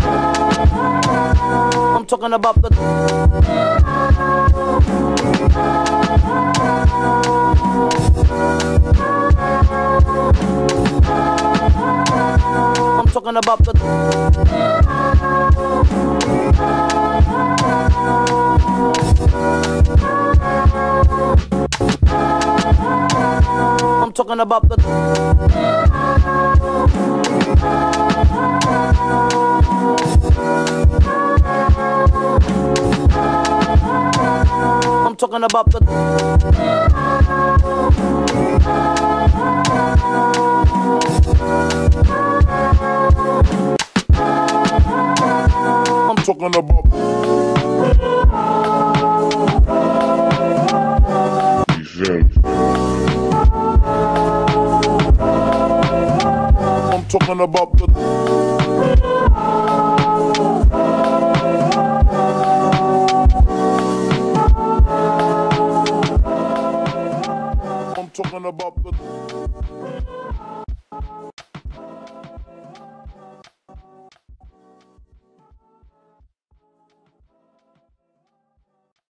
I'm talking about the. I'm talking about the. I'm talking about the. Talking about the. I'm talking about. I'm talking about the about the.